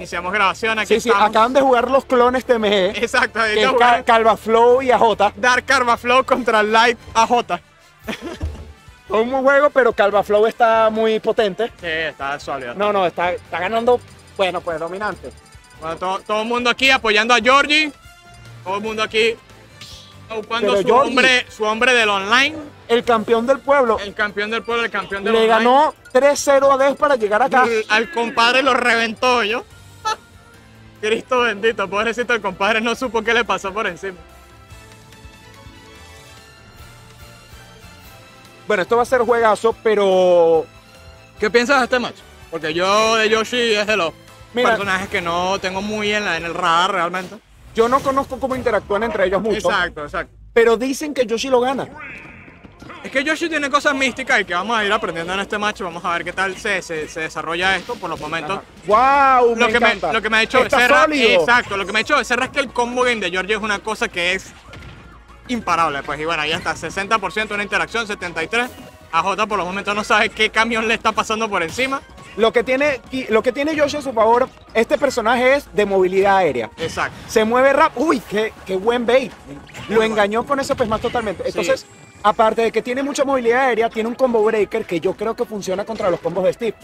Iniciamos grabación, aquí Sí, sí, estamos. acaban de jugar los clones TMG, Exacto, que es Flow y AJ. Dark Karma Flow contra Light AJ. Un buen juego, pero Calva Flow está muy potente. Sí, está sólido. No, no, está, está ganando, bueno, pues dominante. Bueno, todo, todo el mundo aquí apoyando a Georgie. Todo el mundo aquí ocupando su Georgie- hombre, su hombre del online. El campeón del pueblo El campeón del pueblo, el campeón del le online. ganó 3-0 a Des para llegar acá. Al compadre lo reventó yo. Cristo bendito, pobrecito el compadre no supo qué le pasó por encima. Bueno, esto va a ser juegazo, pero ¿Qué piensas de este match? Porque yo de Yoshi es de los Mira. personajes que no tengo muy en, la, en el radar realmente. yo no conozco cómo interactúan entre ellos mucho. Exacto, exacto. Pero dicen que Yoshi lo gana. Es que Yoshi tiene cosas místicas y que vamos a ir aprendiendo en este match. Vamos a ver qué tal se, se, se desarrolla esto por los momentos. ¡Wow! Lo me que, me, lo que me ha hecho Está Becerra, sólido. exacto, lo que me ha hecho Becerra es que el combo game de Georgie es una cosa que es imparable, pues, y bueno, ahí está, 60% una interacción, 73%, AJ por los momentos no sabe qué camión le está pasando por encima, Lo que tiene, lo que tiene Yoshi a su favor, este personaje es de movilidad aérea. exacto, Se mueve rápido. ¡Uy! Qué, ¡Qué buen bait! Lo engañó con ese más totalmente. Entonces, aparte de que tiene mucha movilidad aérea, tiene un combo breaker que yo creo que funciona contra los combos de Steve.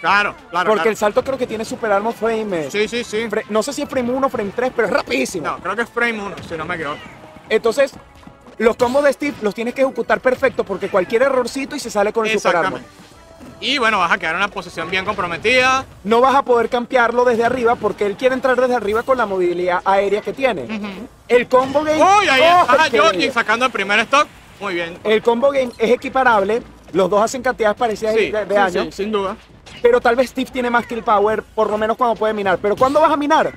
claro, claro, Porque claro. el salto creo que tiene super armor frame. Sí, sí, sí, fre- No sé si es frame 1 o frame 3, pero es rapidísimo. no, creo que es frame 1, si no me equivoco, Entonces, los combos de Steve los tienes que ejecutar perfecto porque cualquier errorcito y se sale con el super armor. Y bueno, vas a quedar en una posición bien comprometida, No vas a poder campearlo desde arriba porque él quiere entrar desde arriba con la movilidad aérea que tiene. El combo game. ¡Uy! Ahí ¡Oh, está bello! sacando el primer stock, muy bien. El combo game es equiparable. Los dos hacen cantidades parecidas Sí, de, de sí, años. sí, sin duda. Pero tal vez Steve tiene más kill power, por lo menos cuando puede minar. Pero ¿cuándo vas a minar?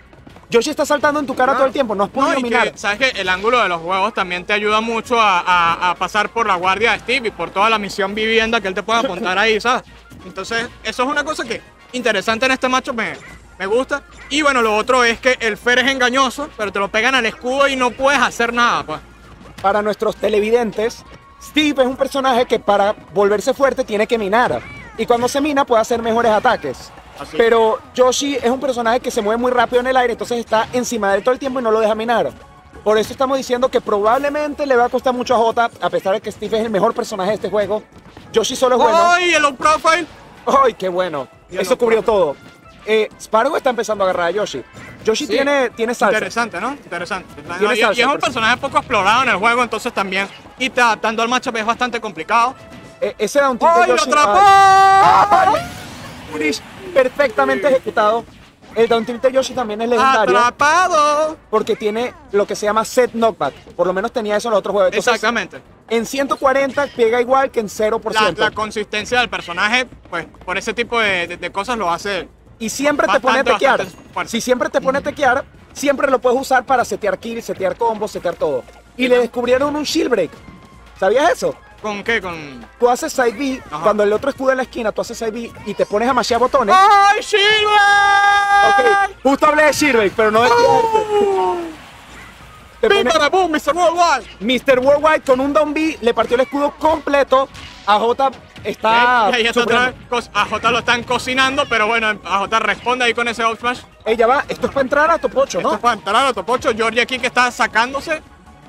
Yoshi está saltando en tu cara todo el tiempo, no has podido No, y minar. que, sabes que el ángulo de los huevos también te ayuda mucho a, a- a pasar por la guardia de Steve y por toda la misión vivienda que él te puede apuntar ahí, ¿sabes? Entonces, eso es una cosa que interesante en este macho, me, me gusta. Y bueno, lo otro es que el Fer es engañoso, pero te lo pegan al escudo y no puedes hacer nada, pues. Para nuestros televidentes, Steve es un personaje que para volverse fuerte tiene que minar. Y cuando se mina puede hacer mejores ataques. Así. Pero Yoshi es un personaje que se mueve muy rápido en el aire, entonces está encima de él todo el tiempo y no lo deja minar. Por eso estamos diciendo que probablemente le va a costar mucho a Jota, a pesar de que Steve es el mejor personaje de este juego. Yoshi solo es bueno. ¡Ay, el profile! ¡Ay, qué bueno! Eso cubrió todo. Eh, Spargo está empezando a agarrar a Yoshi. Yoshi Sí. tiene, tiene salsa. Interesante, ¿no? Interesante. No, y, salsa, y es un pero- personaje poco explorado en el juego, entonces también irte adaptando al matchup es bastante complicado. Eh, ese tilt de ¡Ay, lo Yoshi- atrapó! Perfectamente ejecutado. El down tilt de Yoshi también es legendario ¡Atrapado! porque tiene lo que se llama set knockback. Por lo menos tenía eso en los otros juegos. Entonces, Exactamente. En 140 pega igual que en 0%. La, la consistencia del personaje, pues por ese tipo de, de- de cosas lo hace. Y siempre te pone a tequear. Si siempre te pone a tequear, siempre lo puedes usar para setear kills, setear combos, setear todo. Y le descubrieron un shield break. ¿Sabías eso? ¿Con qué? Con. Tú haces side B, Ajá. cuando el otro escudo en la esquina, tú haces side B y te pones a mashear botones. ¡Ay, Silver! Ok, justo hablé de shield break, pero no de Te ¡Bim, pone- para boom, Mr. Worldwide! Mr. Worldwide con un down B le partió el escudo completo. A J está. y ahí está supremo. otra vez. cos- A J lo están cocinando, pero bueno, a J responde ahí con ese out smash. Ella va, esto es para entrar a top 8, Esto ¿no? es para entrar a top 8. Georgie aquí que está sacándose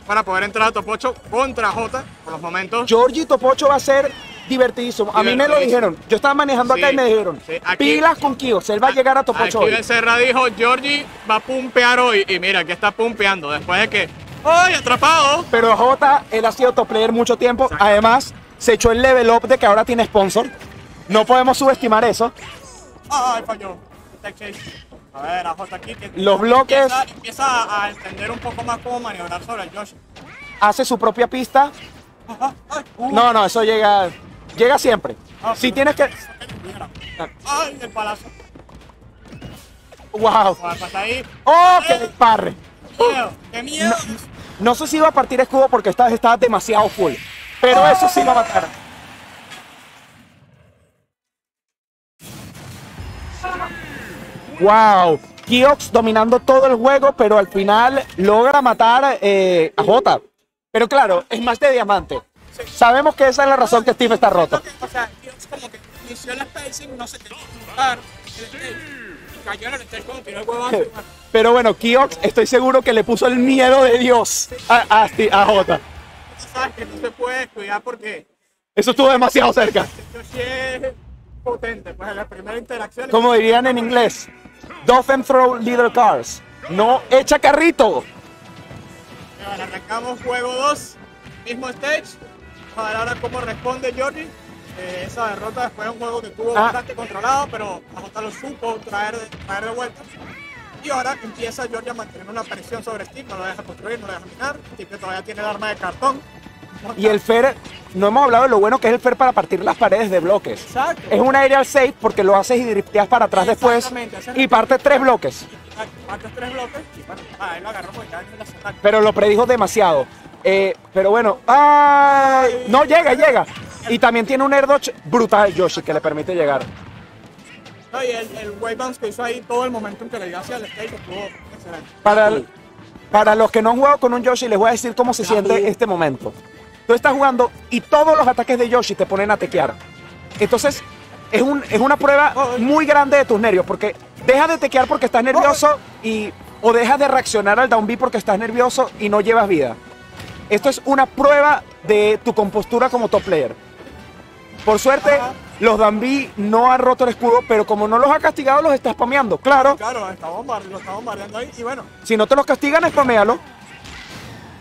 para poder entrar a top 8 contra J por los momentos. Georgie Top 8 va a ser divertidísimo. A mí me lo dijeron. Yo estaba manejando acá y me dijeron, sí, aquí- pilas con Kios, él va a llegar a Top 8 Aquí hoy. Becerra dijo, Georgie va a pumpear hoy. Y mira, aquí está pumpeando. Después de que. ¡Ay, atrapado! Pero J, él ha sido top player mucho tiempo. Exacto. Además, se echó el level up de que ahora tiene sponsor. No podemos subestimar eso. ¡Ay, falló! A ver, a J aquí que Los bloques- Empieza, empieza a entender un poco más cómo maniobrar sobre el Josh. Hace su propia pista. Ajá, ay, uh, No, no, eso llega. Llega siempre. ah, Si tienes que. ¡Ay, el palazo! ¡Wow! Ahí. ¡Oh, qué parre! ¡Miedo! ¡Qué miedo! No sé si iba a partir escudo porque esta vez estaba demasiado full. Pero eso sí lo va a matar. ¡Wow! Kiox dominando todo el juego, pero al final logra matar eh, a Jota. Pero claro, es más de diamante. Sabemos que esa es la razón que Steve está roto. O sea, Dios como que inició el spacing, no se quedó jugar cayó en el stage como tiró el. Pero bueno, Kiox estoy seguro que le puso el miedo de Dios a, a, a Jota. Sabes que no se puede descuidar porque Eso estuvo demasiado cerca. Yoshi es potente. Pues en la primera interacción. Como dirían en inglés, doesn't throw little cars. No echa carrito. Bueno, arrancamos juego 2, mismo stage. A ver ahora cómo responde Jordi. Eh, esa derrota después de un juego que tuvo Ah. bastante controlado, pero Jota lo supo traer, traer de vuelta. Y ahora empieza Jordi a mantener una presión sobre Steve, no lo deja construir, no lo deja minar. Steve todavía tiene el arma de cartón. Y el Fer, no hemos hablado de lo bueno que es el Fer para partir las paredes de bloques. Exacto. Es un aerial safe porque lo haces y drifteas para atrás después y parte tres bloques. Partes tres bloques y bueno, ah, lo agarró porque ya en la. Pero lo predijo demasiado. Eh, pero bueno, ¡ay! no llega, llega. Y también tiene un air dodge brutal Yoshi que le permite llegar. No, y el, el wave bounce que hizo ahí todo el momento en que le dio hacia el stage estuvo excelente. Para, para los que no han jugado con un Yoshi, les voy a decir cómo se siente este momento. Tú estás jugando y todos los ataques de Yoshi te ponen a tequear. Entonces, es, un, es una prueba muy grande de tus nervios, porque deja de tequear porque estás nervioso y, o dejas de reaccionar al down B porque estás nervioso y no llevas vida. Esto es una prueba de tu compostura como top player. Por suerte, Ajá. los B no han roto el escudo, pero como no los ha castigado, los está spameando. Claro, Claro, está bombarde- lo está bombardeando ahí y bueno. si no te los castigan, spamealo.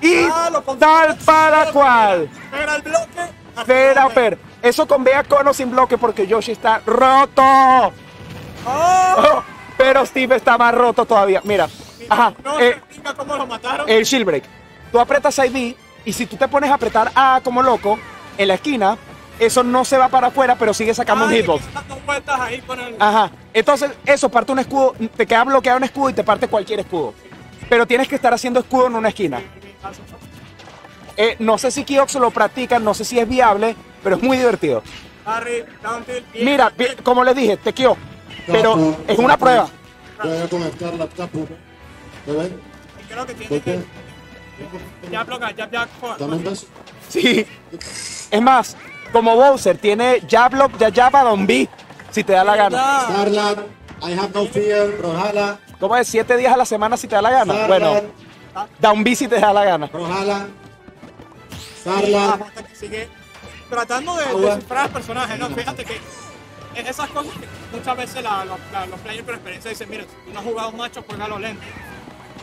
Y Ah, tal para cual. Espera el bloque. Espera, per. Eso con Bea con o sin bloque porque Yoshi está roto. ¡Oh! Pero Steve está más roto todavía. Mira. Ajá. No eh, se cómo lo mataron. el shield break. Tú apretas ID y si tú te pones a apretar A como loco en la esquina, eso no se va para afuera, pero sigue sacando un Ay, hitbox. ahí con el. Ajá. Entonces, eso parte un escudo, te queda bloqueado un escudo y te parte cualquier escudo. Pero tienes que estar haciendo escudo en una esquina. Eh, no sé si Kiox lo practican, no sé si es viable, pero es muy divertido. Harry, down tilt. y- Mira, como les dije, te quiero. Pero es una prueba. Voy a conectar la creo que tiene ¿Por que. Ya ya, ya. Dame un beso. Sí. Es más, como Bowser tiene jab lock, ya jab a Don B, si te da la gana. Ya. Starlat, I have no fear, Rojala, ¿Cómo es? Siete días a la semana si te da la gana. Bueno, Down B si te da la gana. Rojala, Ah, que sigue tratando de descifrar al personaje, ¿no? Fíjate que es esas cosas que muchas veces la- los- la- los players con experiencia dicen, mira, si tú no has jugado macho, juégalo lento.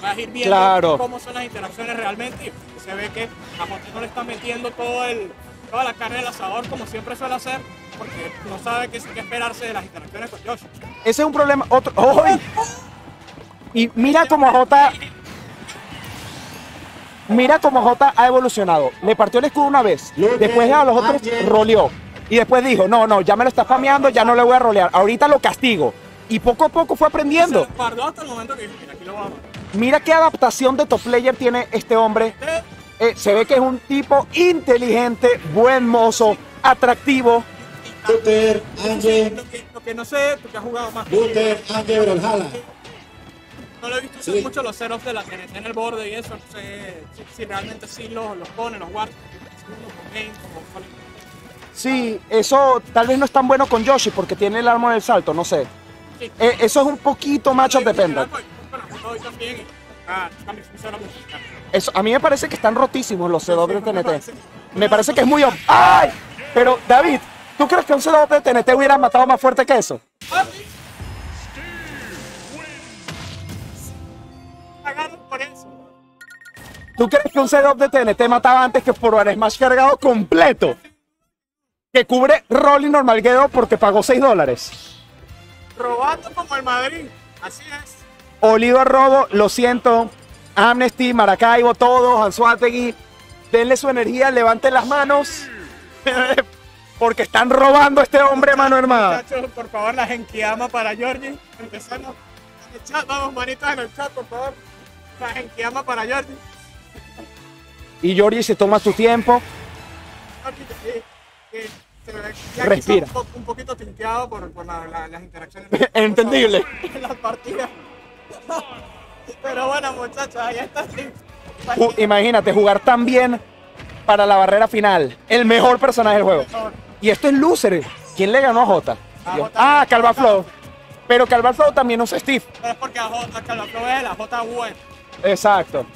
Vas a ir viendo Claro. cómo son las interacciones realmente y se ve que a Jota no le está metiendo todo el, toda la carne del asador como siempre suele hacer porque no sabe qué, qué esperarse de las interacciones con Josh. Ese es un problema. Otro. ¡Ay! Y mira cómo J. Mira cómo J ha evolucionado. Le partió el escudo una vez. Después a los otros roleó. Y después dijo, no, no, ya me lo está spameando, ya no le voy a rolear. Ahorita lo castigo. Y poco a poco fue aprendiendo. Se hasta el momento que mira, aquí lo vamos. Mira qué adaptación de top player tiene este hombre. Eh, Eh, se ve que es un tipo inteligente, buen mozo, atractivo. Buter, Ange, lo, que, lo que no sé, porque has jugado más. Buter, Rojala. No lo he visto Sí. mucho los ceros de la TNT en el borde y eso. No sé si, si realmente sí los, los pone, los guarda. Como main, como falling. Sí, eso tal vez no es tan bueno con Yoshi porque tiene el arma del salto, no sé. Sí. Eh, eso es un poquito matchup dependent. Bueno, hoy también. Ah. Eso, a mí me parece que están rotísimos los C2 de TNT. Me parece que es muy... ¡Ay! Pero, David, ¿tú crees que un C2 de TNT hubiera matado más fuerte que eso? ¿Tú crees que un C2 de TNT mataba antes que por One Smash cargado completo? Que cubre Rolling Normal Geo porque pagó 6 dólares. Robando como el Madrid. Así es. Olivo Robo, lo siento. Amnesty, Maracaibo, todos, Anzuategui. Denle su energía, levanten las manos. Porque están robando a este hombre, mano hermana. Muchachos, por favor, la genkiama para Georgie. Empezamos. En el chat, vamos, manitas en el chat, por favor. La genkiama para Georgie. Y Georgie se toma su tiempo. Se Respira. Un, po- un poquito tinteado por, por la- la- las interacciones. Entendible. En las partidas. Pero bueno, muchachos, ahí está. Ju- imagínate, jugar tan bien para la barrera final. El mejor personaje del juego. Y esto es loser. ¿Quién le ganó a Jota? A. Jota. Ah, Calva Flow. Pero que Flow también usa Steve. Pero es porque a J, que lo es la J bueno. Exacto.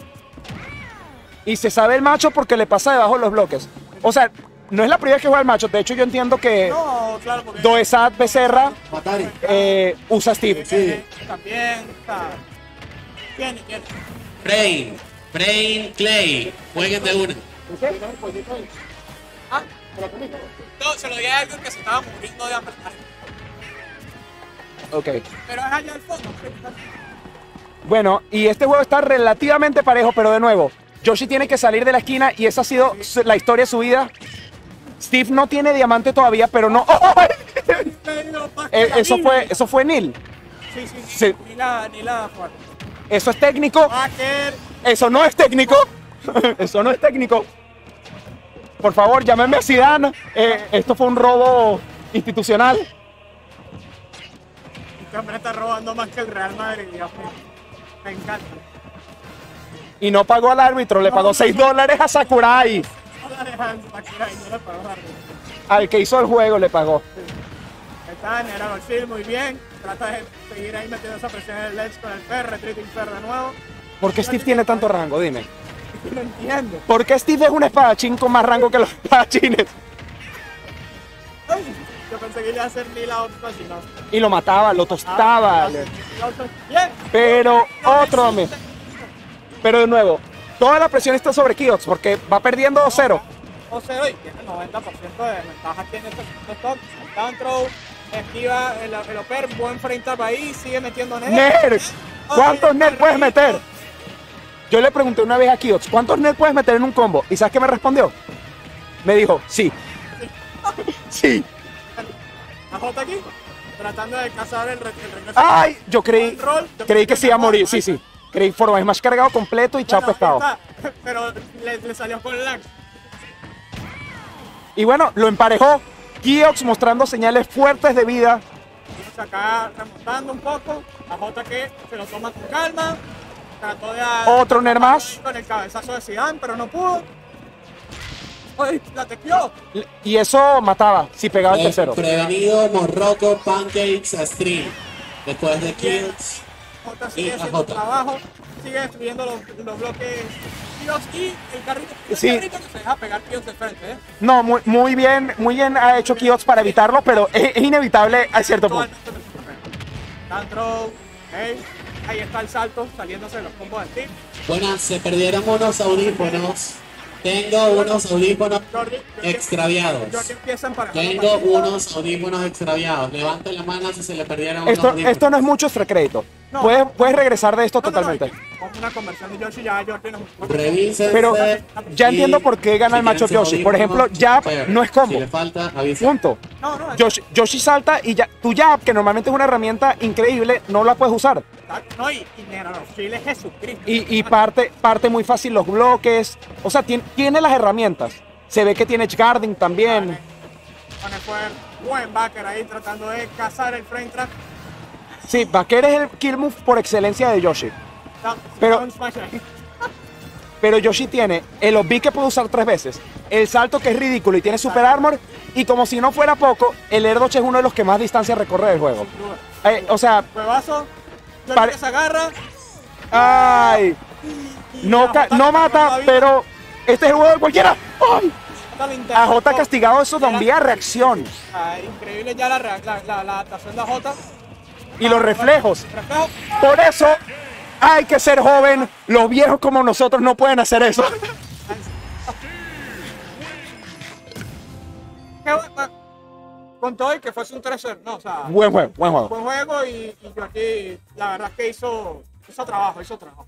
Y se sabe el macho porque le pasa debajo de los bloques. O sea, no es la primera vez que juega el macho. De hecho, yo entiendo que No, claro, porque. Doesat Becerra Matari. eh, usa Steve. Sí. También, está. Tiene, tiene. Brain, Brain, Clay, jueguen de una. Ah, no, se lo di a alguien que se estaba muriendo de hambre. Ok. Pero es allá al fondo. Bueno, y este juego está relativamente parejo, pero de nuevo, Yoshi tiene que salir de la esquina y esa ha sido la historia de su vida. Steve no tiene diamante todavía, pero no. ¡Oh! Eh, eso fue, eso fue Neil. Sí, sí, Sí. sí. Ni la, ni la. Eso es técnico. Eso no es técnico. Eso no es técnico. Por favor, llámenme a Zidane. Eh, esto fue un robo institucional. Este hombre está robando más que el Real Madrid, Dios mío. Me encanta. Y no pagó al árbitro, le pagó 6 dólares a Sakurai. Al que hizo el juego le pagó. Está en el Agorcil, muy bien. Trata de seguir ahí metiendo esa presión en el Ledge con el Fer, retreating Fer de nuevo. ¿Por qué Steve tiene tanto rango? Dime. No entiendo. ¿Por qué Steve es un espadachín con más rango que los espadachines? Yo pensé que iba a hacer ni la otra, si no. Y lo mataba, lo tostaba. Ah. Pero otro. Pero de nuevo, toda la presión está sobre Kiox porque va perdiendo 2-0. O sea, hoy tiene 90% de ventaja aquí en este stop. Down throw, esquiva el, el Oper, buen frame tap ahí, sigue metiendo net. ¡Nerds! ¿Cuántos net puedes meter? Yo le pregunté una vez a Kiox, ¿cuántos net puedes meter en un combo? ¿Y sabes qué me respondió? Me dijo, sí. Sí. La J aquí, tratando de cazar el, el regreso. ¡Ay! Yo creí, Roll, yo creí que pensé se iba a que morir, no, sí, ay. sí. Creí forma Smash cargado completo y chao Bueno, pescado. está, Pero le, le salió con lag. Y bueno, lo emparejó. Kiox mostrando señales fuertes de vida. Vamos acá remontando un poco. La J que se lo toma con calma. Trató de. Otro Ner más. Con el cabezazo de Zidane, pero no pudo. ¡Ay! ¡La tequió! Y eso mataba si pegaba el tercero. Prevenido Morocco Pancakes a Stream. Después de Kills. J sigue haciendo J. trabajo. Sigue destruyendo los, los bloques. Y el carrito. El Sí. carrito que se deja pegar tíos de frente, ¿eh? No, muy, muy bien, muy bien ha hecho Kiox para evitarlo, pero es, es inevitable a cierto punto. Ok. Ahí está el salto saliéndose de los combos del team. Buenas, se perdieron unos audífonos. Tengo unos audífonos Jordi, Jordi- extraviados. Jordi Tengo unos audífonos extraviados. Levanten la mano si se le perdieron unos Esto, audífonos. esto no es mucho extra crédito. No. Puedes, puedes regresar de esto No, no, no, totalmente. Con una conversión de Yoshi ya Revísense Pero ya entiendo por qué gana si el quieren Yoshi. Por ejemplo, jab no es combo. Si le falta, avisen. Punto. No, no, Yoshi, Yoshi salta y ya, tu jab, que normalmente es una herramienta increíble, no la puedes usar. No, y, y no, es Jesucristo. Y, y parte, parte muy fácil los bloques. O sea, tiene, tiene las herramientas. Se ve que tiene edge guarding también. Con el poder, buen backer ahí tratando de cazar el frame trap. Sí, Baker es el kill move por excelencia de Yoshi. Pero-. Pero Yoshi tiene el OB que puede usar tres veces, el salto que es ridículo y tiene super armor, y como si no fuera poco, el Dodge es uno de los que más distancia recorre del juego. Eh, o sea, Huevazo. Se agarra. ay, no, no mata, pero este es el juego de cualquiera. ¡Ay! Jota lo A intentó. J castigado eso da envía reacción Ah, increíble ya la, la, la, la adaptación de J. y los reflejos. Reflejo. Por eso hay que ser joven. Los viejos como nosotros no pueden hacer eso. Con todo y que fuese un 3 no, o sea, Buen juego, buen juego. buen juego y, y Jordi, la verdad es que hizo, hizo trabajo, hizo trabajo.